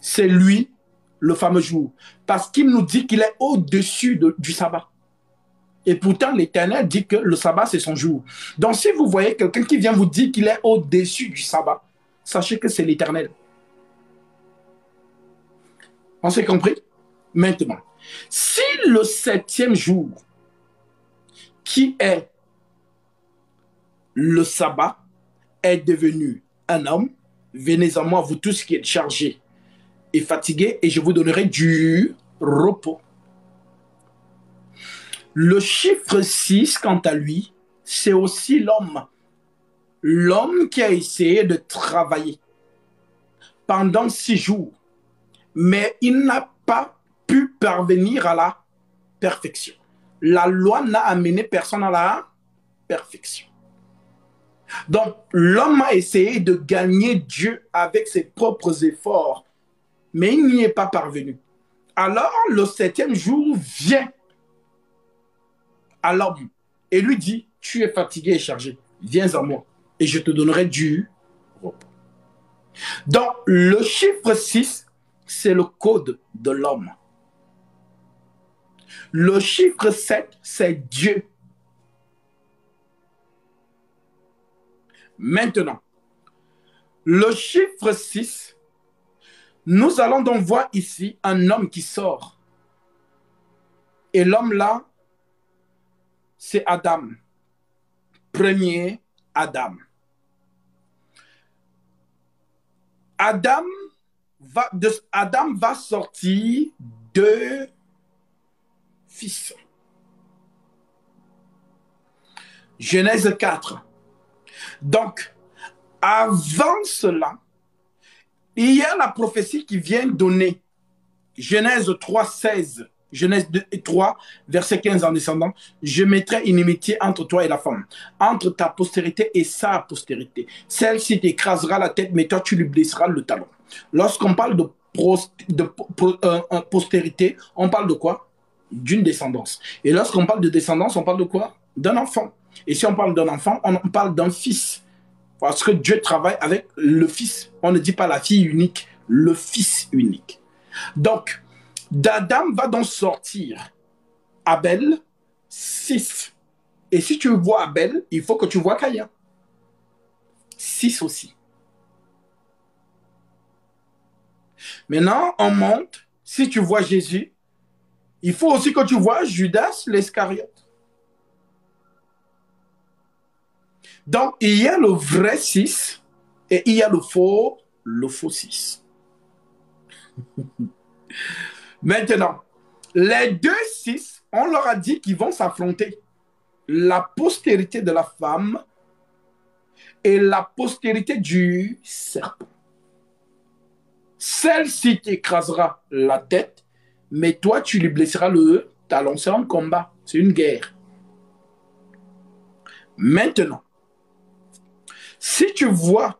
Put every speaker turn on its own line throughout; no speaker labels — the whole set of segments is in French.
c'est lui le fameux jour. Parce qu'il nous dit qu'il est au-dessus du sabbat. Et pourtant, l'Éternel dit que le sabbat, c'est son jour. Donc, si vous voyez quelqu'un qui vient vous dire qu'il est au-dessus du sabbat, sachez que c'est l'Éternel. On s'est compris? Maintenant, si le septième jour, qui est le sabbat, est devenu un homme, venez à moi, vous tous qui êtes chargés et fatigués, et je vous donnerai du repos. Le chiffre 6, quant à lui, c'est aussi l'homme. L'homme qui a essayé de travailler pendant six jours, mais il n'a pas pu parvenir à la perfection. La loi n'a amené personne à la perfection. Donc, l'homme a essayé de gagner Dieu avec ses propres efforts, mais il n'y est pas parvenu. Alors, le septième jour vient à l'homme et lui dit, tu es fatigué et chargé, viens à moi et je te donnerai du repos. Donc, le chiffre 6, c'est le code de l'homme. Le chiffre 7, c'est Dieu. Maintenant, le chiffre 6, nous allons donc voir ici un homme qui sort. Et l'homme là, c'est Adam. Premier Adam. Adam va, de, Adam va sortir deux fils. Genèse 4. Donc, avant cela, il y a la prophétie qui vient donner. Genèse 3, 16. Genèse 2 et 3, verset 15 en descendant, je mettrai une inimitié entre toi et la femme, entre ta postérité et sa postérité. Celle-ci t'écrasera la tête, mais toi tu lui blesseras le talon. Lorsqu'on parle de, de euh, euh, postérité, on parle de quoi? D'une descendance. Et lorsqu'on parle de descendance, on parle de quoi? D'un enfant. Et si on parle d'un enfant, on parle d'un fils. Parce que Dieu travaille avec le fils. On ne dit pas la fille unique, le fils unique. Donc, d'Adam va donc sortir Abel 6. Et si tu vois Abel, il faut que tu vois Caïn. 6 aussi. Maintenant, on monte. Si tu vois Jésus, il faut aussi que tu vois Judas l'Escariote. Donc, il y a le vrai 6 et il y a le faux, le faux 6. Maintenant, les deux 6, on leur a dit qu'ils vont s'affronter. La postérité de la femme et la postérité du serpent. Celle-ci t'écrasera la tête, mais toi, tu lui blesseras le talon. C'est un combat, c'est une guerre. Maintenant, si tu vois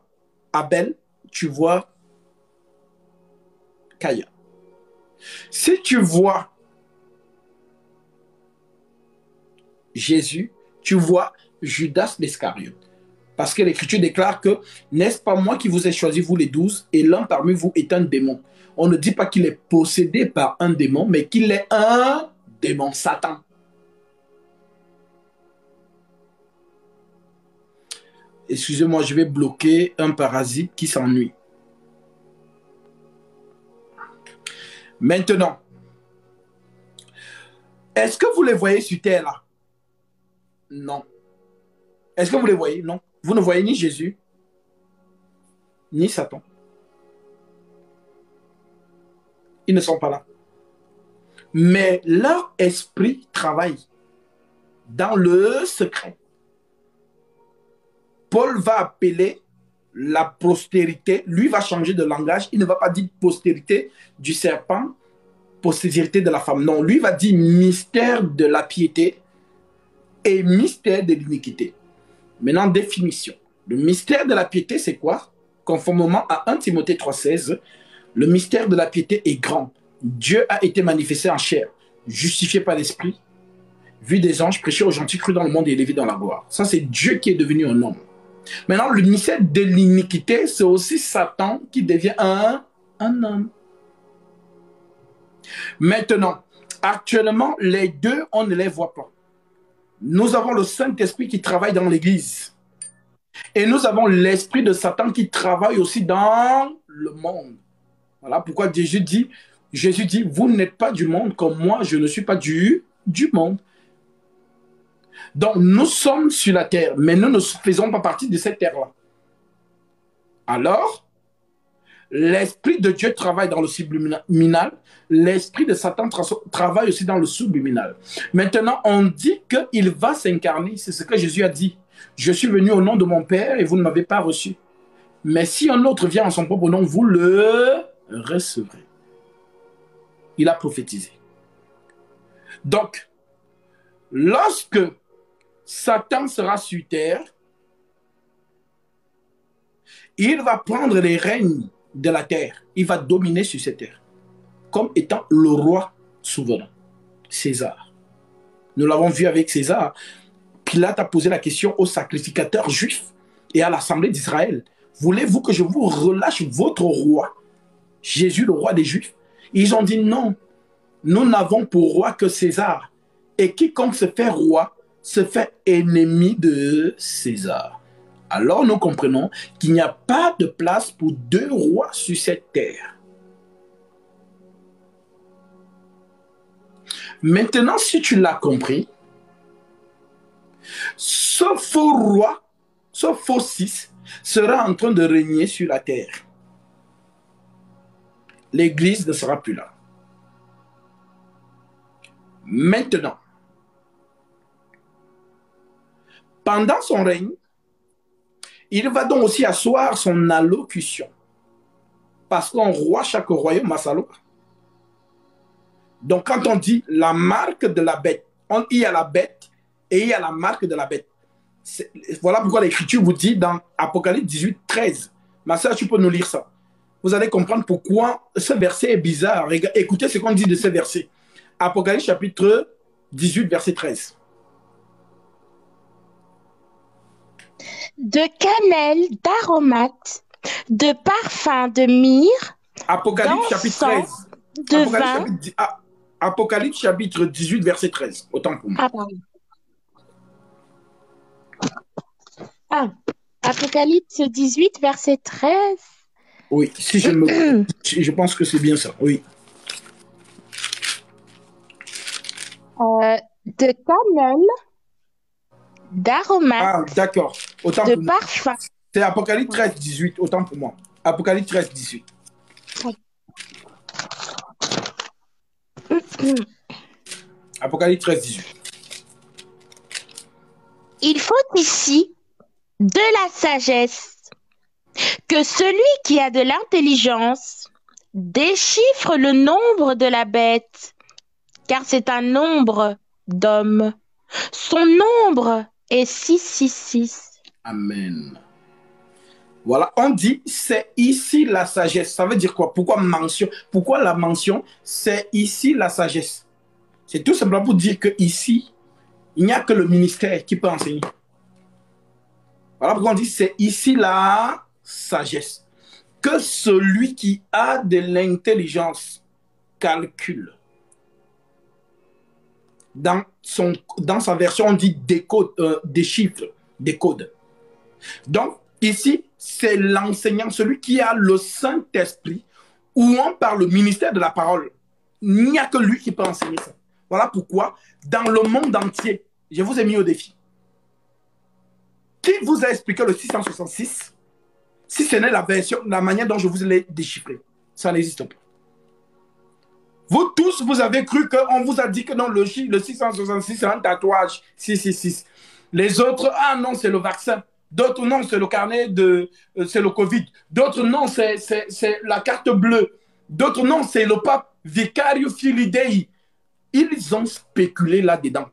Abel, tu vois Kaya. Si tu vois Jésus, tu vois Judas l'Escariote. Parce que l'Écriture déclare que n'est-ce pas moi qui vous ai choisi, vous les douze, et l'un parmi vous est un démon? On ne dit pas qu'il est possédé par un démon, mais qu'il est un démon, Satan. Excusez-moi, je vais bloquer un parasite qui s'ennuie. Maintenant, est-ce que vous les voyez sur terre là? Non. Est-ce que vous les voyez? Non. Vous ne voyez ni Jésus, ni Satan. Ils ne sont pas là. Mais leur esprit travaille dans le secret. Paul va appeler la postérité, lui va changer de langage. Il ne va pas dire postérité du serpent, postérité de la femme. Non, lui va dire mystère de la piété et mystère de l'iniquité. Maintenant, définition. Le mystère de la piété, c'est quoi? Conformément à 1 Timothée 3,16, le mystère de la piété est grand. Dieu a été manifesté en chair, justifié par l'esprit, vu des anges, prêché aux gentils, cru dans le monde et élevé dans la gloire. Ça, c'est Dieu qui est devenu un homme. Maintenant, le ministère de l'iniquité, c'est aussi Satan qui devient un, homme. Maintenant, actuellement, les deux, on ne les voit pas. Nous avons le Saint-Esprit qui travaille dans l'Église. Et nous avons l'Esprit de Satan qui travaille aussi dans le monde. Voilà pourquoi Jésus dit, Jésus dit, vous n'êtes pas du monde comme moi, je ne suis pas du monde. Donc, nous sommes sur la terre, mais nous ne faisons pas partie de cette terre-là. Alors, l'Esprit de Dieu travaille dans le subliminal, l'Esprit de Satan travaille aussi dans le subliminal. Maintenant, on dit qu'il va s'incarner, c'est ce que Jésus a dit. Je suis venu au nom de mon Père et vous ne m'avez pas reçu. Mais si un autre vient en son propre nom, vous le recevrez. Il a prophétisé. Donc, lorsque Satan sera sur terre, il va prendre les règnes de la terre. Il va dominer sur cette terre comme étant le roi souverain, César. Nous l'avons vu avec César. Pilate a posé la question aux sacrificateurs juifs et à l'Assemblée d'Israël. Voulez-vous que je vous relâche votre roi, Jésus le roi des Juifs? Ils ont dit non, nous n'avons pour roi que César. Et quiconque se fait roi se fait ennemi de César. Alors nous comprenons qu'il n'y a pas de place pour deux rois sur cette terre. Maintenant, si tu l'as compris, ce faux roi, ce faux six, sera en train de régner sur la terre. L'Église ne sera plus là. Maintenant, pendant son règne, il va donc aussi asseoir son allocution. Parce qu'un roi, chaque royaume a sa loi. Donc, quand on dit la marque de la bête, on, il y a la bête et il y a la marque de la bête. Voilà pourquoi l'Écriture vous dit dans Apocalypse 18, 13. Ma soeur, tu peux nous lire ça. Vous allez comprendre pourquoi ce verset est bizarre. Écoutez ce qu'on dit de ce verset. Apocalypse chapitre 18, verset 13.
De cannelle, d'aromates, de parfum, de myrrhe.
Apocalypse chapitre 13.
De vin.
Apocalypse chapitre 18, verset 13. Autant pour moi.
Ah, ah, Apocalypse 18, verset 13.
Oui, si je me. je pense que c'est bien ça, oui.
Euh, de cannelle, d'aromates.
Ah, d'accord. Autant
de
pour moi.
parfum.
C'est Apocalypse 13, 18. Autant pour moi. Apocalypse 13, 18. Apocalypse 13, 18.
Il faut ici de la sagesse, que celui qui a de l'intelligence déchiffre le nombre de la bête, car c'est un nombre d'hommes. Son nombre est 666.
Amen. Voilà, on dit c'est ici la sagesse. Ça veut dire quoi? Pourquoi mention Pourquoi la mention C'est ici la sagesse? C'est tout simplement pour dire que ici, il n'y a que le ministère qui peut enseigner. Voilà pourquoi on dit c'est ici la sagesse. Que celui qui a de l'intelligence calcule. Dans, sa version, on dit décode, euh, des chiffres, décode. Donc, ici, c'est l'enseignant, celui qui a le Saint-Esprit, ou on parle le ministère de la parole. Il n'y a que lui qui peut enseigner ça. Voilà pourquoi, dans le monde entier, je vous ai mis au défi. Qui vous a expliqué le 666 si ce n'est la version, la manière dont je vous l'ai déchiffré Ça n'existe pas. Vous tous, vous avez cru qu'on vous a dit que non, le, le 666, c'est un tatouage 666. Les autres, ah non, c'est le vaccin. D'autres, non, c'est le carnet de. Euh, c'est le Covid. D'autres, non, c'est la carte bleue. D'autres, non, c'est le pape Vicario Filidei. Ils ont spéculé là-dedans.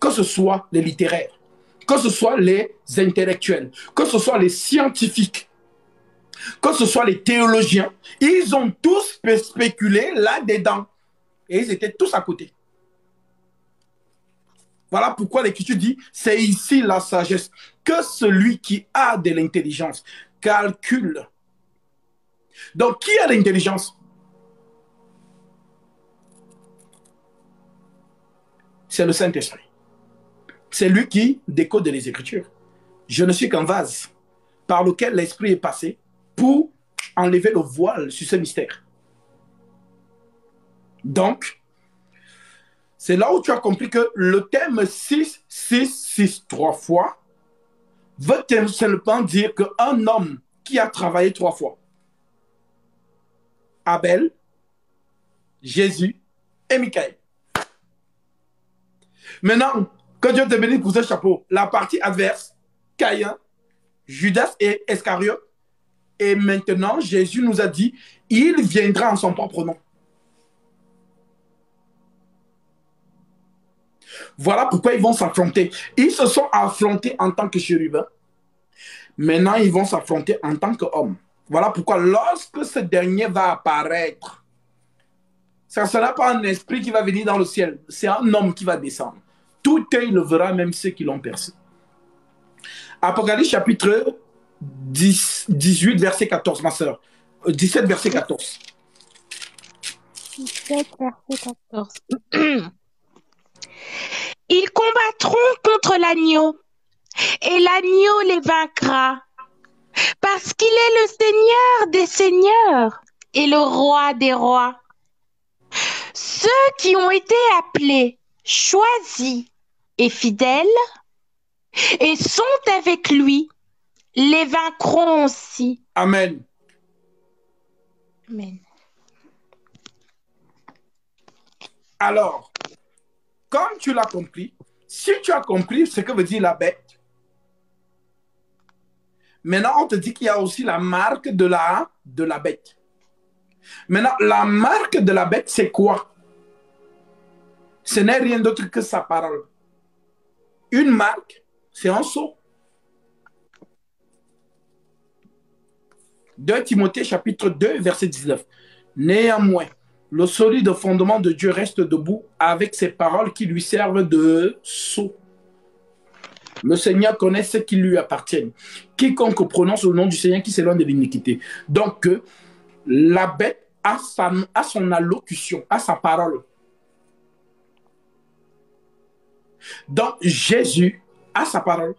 Que ce soit les littéraires, que ce soit les intellectuels, que ce soit les scientifiques, que ce soit les théologiens, ils ont tous spéculé là-dedans. Et ils étaient tous à côté. Voilà pourquoi l'Écriture dit, c'est ici la sagesse, que celui qui a de l'intelligence calcule. Donc, qui a l'intelligence? C'est le Saint-Esprit. C'est lui qui décode les Écritures. Je ne suis qu'un vase par lequel l'Esprit est passé pour enlever le voile sur ce mystère. Donc, c'est là où tu as compris que le thème 6, 6, 6, trois fois, veut simplement dire qu'un homme qui a travaillé trois fois, Abel, Jésus et Michael. Maintenant, que Dieu te bénisse pour ce chapeau, la partie adverse, Caïn, Judas et Escariote. Et maintenant, Jésus nous a dit, il viendra en son propre nom. Voilà pourquoi ils vont s'affronter. Ils se sont affrontés en tant que chérubins. Maintenant, ils vont s'affronter en tant qu'hommes. Voilà pourquoi lorsque ce dernier va apparaître, ce ne sera pas un esprit qui va venir dans le ciel, c'est un homme qui va descendre. Tout œil le verra, même ceux qui l'ont percé. Apocalypse chapitre 10, 18, verset 14, ma soeur. 17, verset 14.
17, verset 14. Ils combattront contre l'agneau, et l'agneau les vaincra, parce qu'il est le Seigneur des seigneurs et le roi des rois. Ceux qui ont été appelés, choisis et fidèles, et sont avec lui, les vaincront aussi.
Amen.
Amen.
Alors, comme tu l'as compris, si tu as compris ce que veut dire la bête, maintenant on te dit qu'il y a aussi la marque de la, de la bête. Maintenant, la marque de la bête, c'est quoi? Ce n'est rien d'autre que sa parole. Une marque, c'est un sceau. 2 Timothée chapitre 2, verset 19. Néanmoins, le solide fondement de Dieu reste debout avec ses paroles qui lui servent de sceau. Le Seigneur connaît ce qui lui appartient. Quiconque prononce le nom du Seigneur qui s'éloigne de l'iniquité. Donc, la bête a, a son allocution, a sa parole. Donc, Jésus a sa parole.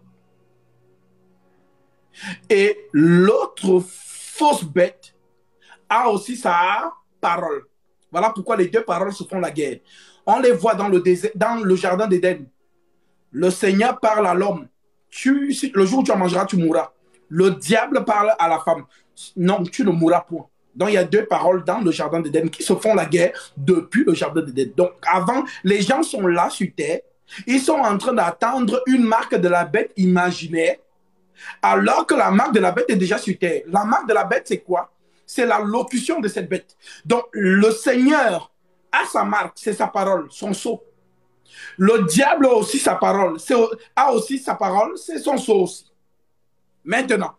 Et l'autre fausse bête a aussi sa parole. Voilà pourquoi les deux paroles se font la guerre. On les voit dans le, dans le jardin d'Éden. Le Seigneur parle à l'homme. Tu, le jour où tu en mangeras, tu mourras. Le diable parle à la femme. Non, tu ne mourras point. Donc, il y a deux paroles dans le jardin d'Éden qui se font la guerre depuis le jardin d'Éden. Donc, avant, les gens sont là sur terre. Ils sont en train d'attendre une marque de la bête imaginaire, alors que la marque de la bête est déjà sur terre. La marque de la bête, c'est quoi? C'est la locution de cette bête. Donc, le Seigneur a sa marque, c'est sa parole, son sceau. Le diable a aussi sa parole, a aussi sa parole, c'est son sceau aussi. Maintenant,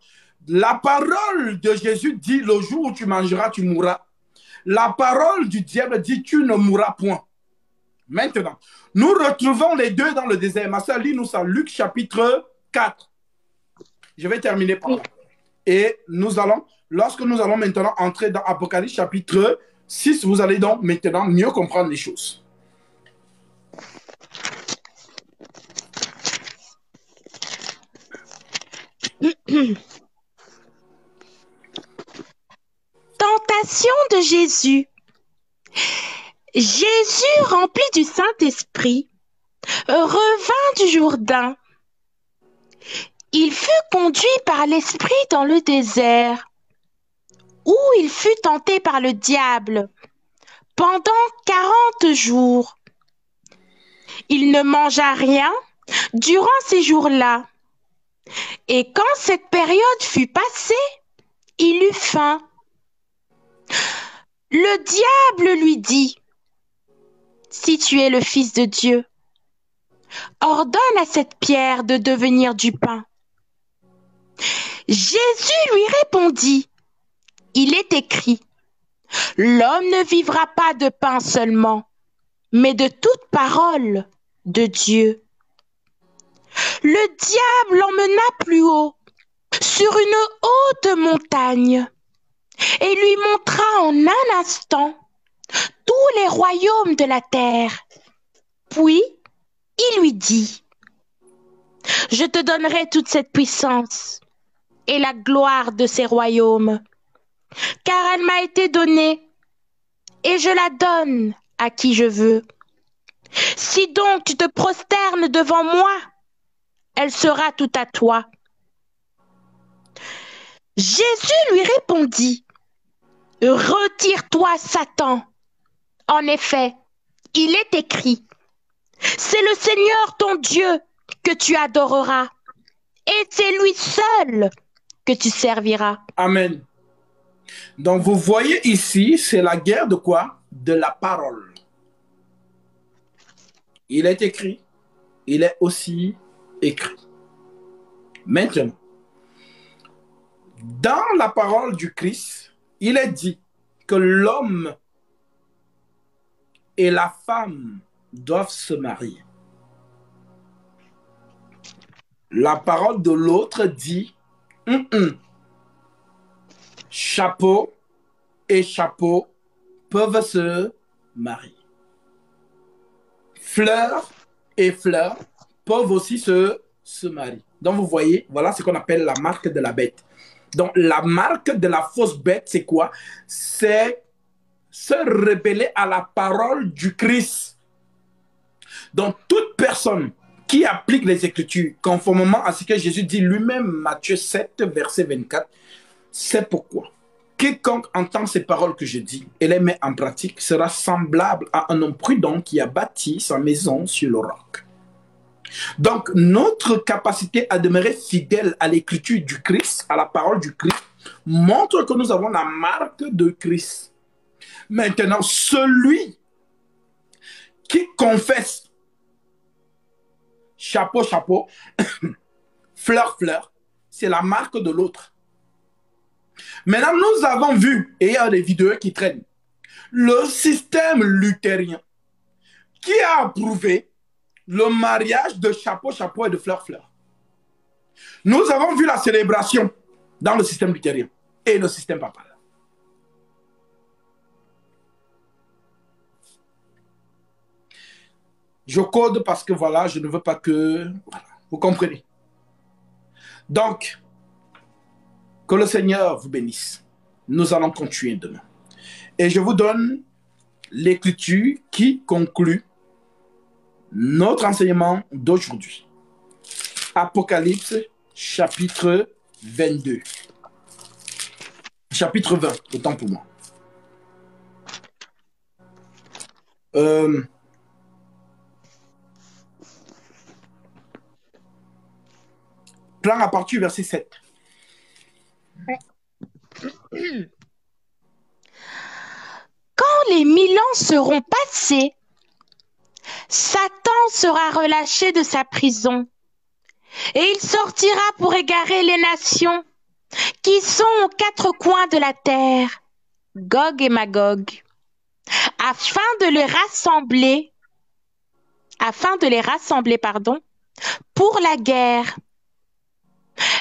la parole de Jésus dit, le jour où tu mangeras, tu mourras. La parole du diable dit, tu ne mourras point. Maintenant, nous retrouvons les deux dans le désert. Ma soeur, lis-nous ça, Luc chapitre 4. Je vais terminer par là. Et nous allons lorsque nous allons maintenant entrer dans Apocalypse chapitre 6, vous allez donc maintenant mieux comprendre les choses.
Tentation de Jésus. Jésus, rempli du Saint-Esprit, revint du Jourdain. Il fut conduit par l'Esprit dans le désert où il fut tenté par le diable pendant quarante jours. Il ne mangea rien durant ces jours-là. Et quand cette période fut passée, il eut faim. Le diable lui dit, Si tu es le Fils de Dieu, ordonne à cette pierre de devenir du pain. Jésus lui répondit, il est écrit, L'homme ne vivra pas de pain seulement, mais de toute parole de Dieu. le diable l'emmena plus haut, sur une haute montagne, et lui montra en un instant tous les royaumes de la terre. Puis il lui dit, Je te donnerai toute cette puissance et la gloire de ces royaumes, car elle m'a été donnée, et je la donne à qui je veux. Si donc tu te prosternes devant moi, elle sera tout à toi. Jésus lui répondit, Retire-toi, Satan. En effet, il est écrit, C'est le Seigneur ton Dieu que tu adoreras, et c'est lui seul que tu serviras.
Amen. Donc vous voyez ici, c'est la guerre de quoi? De la parole. Il est écrit, il est aussi écrit. Maintenant, dans la parole du Christ, il est dit que l'homme et la femme doivent se marier. La parole de l'autre dit, chapeau et chapeau peuvent se marier. Fleurs et fleurs peuvent aussi se, se marier. Donc, vous voyez, voilà ce qu'on appelle la marque de la bête. Donc, la marque de la fausse bête, c'est quoi? C'est se rebeller à la parole du Christ. Donc, toute personne qui applique les Écritures conformément à ce que Jésus dit lui-même, Matthieu 7, verset 24, c'est pourquoi quiconque entend ces paroles que je dis et les met en pratique sera semblable à un homme prudent qui a bâti sa maison sur le roc. Donc, notre capacité à demeurer fidèle à l'écriture du Christ, à la parole du Christ, montre que nous avons la marque de Christ. Maintenant, celui qui confesse chapeau, chapeau, fleur, fleur, c'est la marque de l'autre. Maintenant, nous avons vu, et il y a des vidéos qui traînent, le système luthérien qui a approuvé le mariage de chapeau, chapeau et de fleur, fleur. Nous avons vu la célébration dans le système luthérien et le système papal. Je code parce que voilà, je ne veux pas que... Voilà, vous comprenez? Donc, que le Seigneur vous bénisse. Nous allons continuer demain. Et je vous donne l'écriture qui conclut notre enseignement d'aujourd'hui. Apocalypse chapitre 22. Chapitre 20, autant pour moi. Euh, plan à partir du verset 7.
Quand les mille ans seront passés, Satan sera relâché de sa prison et il sortira pour égarer les nations qui sont aux quatre coins de la terre, Gog et Magog, afin de les rassembler, afin de les rassembler, pardon, pour la guerre.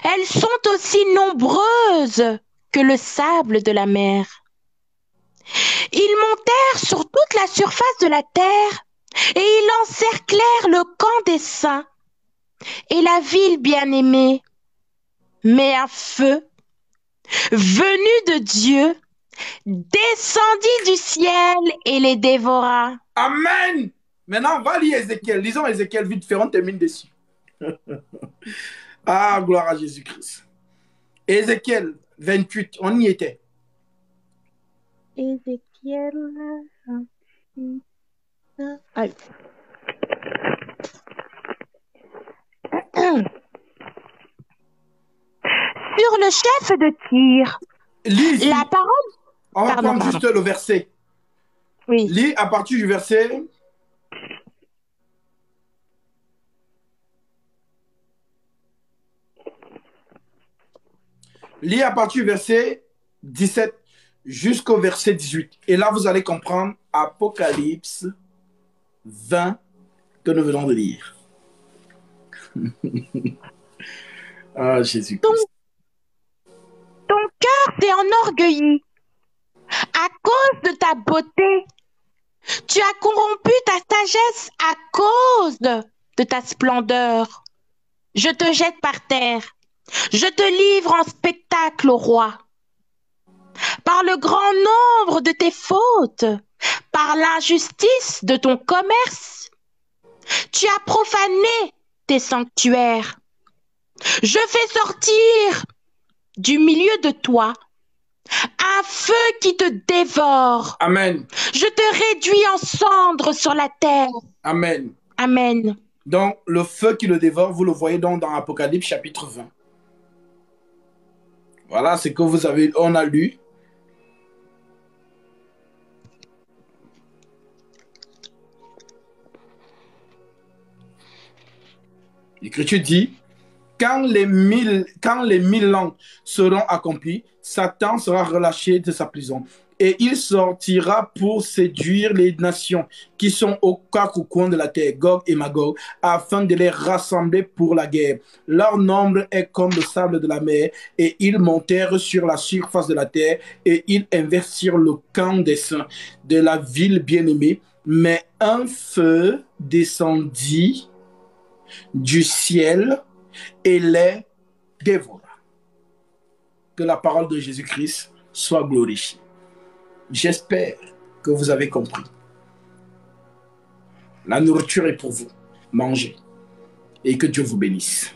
Elles sont aussi nombreuses que le sable de la mer. Ils montèrent sur toute la surface de la terre et ils encerclèrent le camp des saints et la ville bien-aimée. Mais un feu, venu de Dieu, descendit du ciel et les dévora.
Amen. Maintenant, on va lire Ézéchiel. Lisons Ézéchiel vite fait, on termine dessus. ah, gloire à Jésus-Christ. Ézéchiel 28, on y était.
Ézéchiel. Allez. Sur le chef de tir,
Lis,
la parole.
on va
Pardon,
prendre juste le verset.
Oui.
Lis à partir du verset. Lis à partir du verset 17 jusqu'au verset 18. Et là, vous allez comprendre Apocalypse 20 que nous venons de lire. ah, Jésus-Christ.
Ton cœur s'est enorgueilli à cause de ta beauté. Tu as corrompu ta sagesse à cause de ta splendeur. Je te jette par terre. Je te livre en spectacle au roi. Par le grand nombre de tes fautes, par l'injustice de ton commerce, tu as profané tes sanctuaires. Je fais sortir du milieu de toi un feu qui te dévore.
Amen.
Je te réduis en cendres sur la terre.
Amen.
Amen.
Donc, le feu qui le dévore, vous le voyez donc dans Apocalypse chapitre 20. Voilà ce que vous avez, on a lu. L'Écriture dit, quand les, mille, quand les mille ans seront accomplis, Satan sera relâché de sa prison et il sortira pour séduire les nations qui sont au quatre coin de la terre, Gog et Magog, afin de les rassembler pour la guerre. Leur nombre est comme le sable de la mer, et ils montèrent sur la surface de la terre, et ils investirent le camp des saints de la ville bien-aimée. Mais un feu descendit du ciel et les dévora. Que la parole de Jésus-Christ soit glorifiée. J'espère que vous avez compris. La nourriture est pour vous. Mangez. Et que Dieu vous bénisse.